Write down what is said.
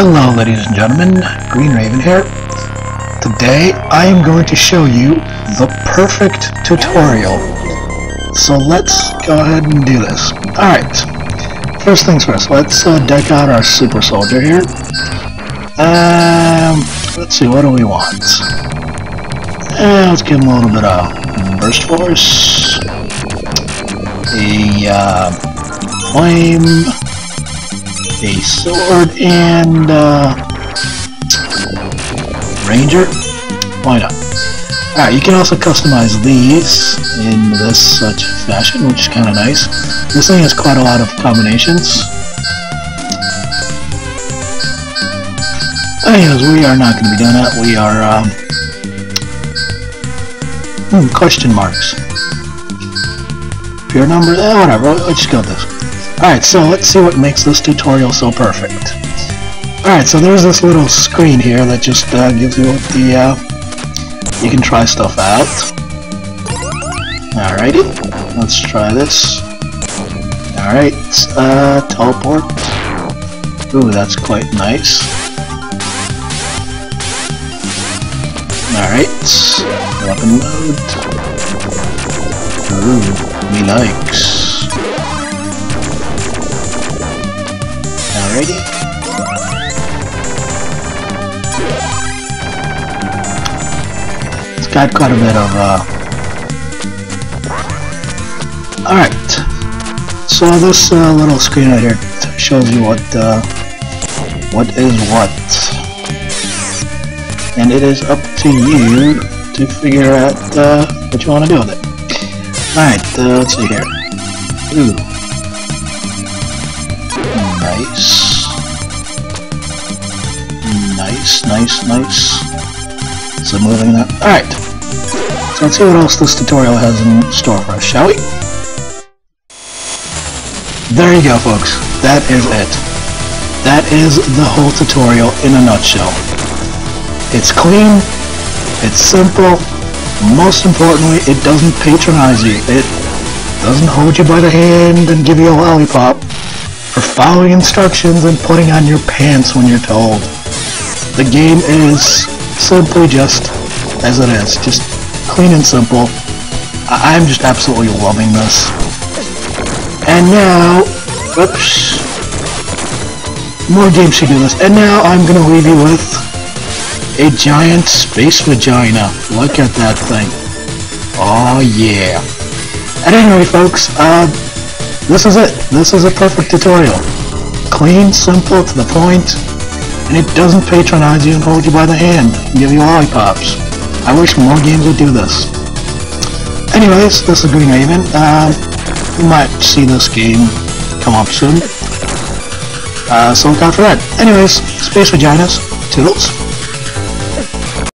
Hello ladies and gentlemen, Green Raven here. Today I am going to show you the perfect tutorial. So let's go ahead and do this. Alright, first things first, let's uh, deck out our super soldier here. Um, let's see, what do we want? Eh, let's give him a little bit of Buster Force. A uh, flame a sword and uh, ranger. Why not? Alright, you can also customize these in this such fashion, which is kind of nice. This thing has quite a lot of combinations. Anyways, we are not going to be doing that. We are, um, hmm, question marks. Pure number, eh, whatever, let's just go with this. Alright, so let's see what makes this tutorial so perfect. Alright, so there's this little screen here that just uh, gives you the, uh, you can try stuff out. Alrighty, let's try this. Alright, uh, teleport. Ooh, that's quite nice. Alright, weapon mode. Ooh, me likes. It's got a bit of, uh... Alright. So this uh, little screen right here shows you what, uh, what is what. And it is up to you to figure out, uh, what you want to do with it. Alright, uh, let's see here. Ooh. Nice. Nice, nice, nice. So moving that. Alright. So let's see what else this tutorial has in store for us, shall we? There you go, folks. That is it. That is the whole tutorial in a nutshell. It's clean, it's simple, most importantly, it doesn't patronize you. It doesn't hold you by the hand and give you a lollipop for following instructions and putting on your pants when you're told. The game is simply just as it is, just clean and simple. I am just absolutely loving this. And now, oops, more games should do this. And now I'm gonna leave you with a giant space vagina. Look at that thing. Oh yeah. At any rate, folks, uh, this is it. This is a perfect tutorial. Clean, simple, to the point, and it doesn't patronize you and hold you by the hand and give you lollipops. I wish more games would do this. Anyways, this is Green Raven. Uh, you might see this game come up soon. Uh, so look out for that. Anyways, Space Vaginas, toodles.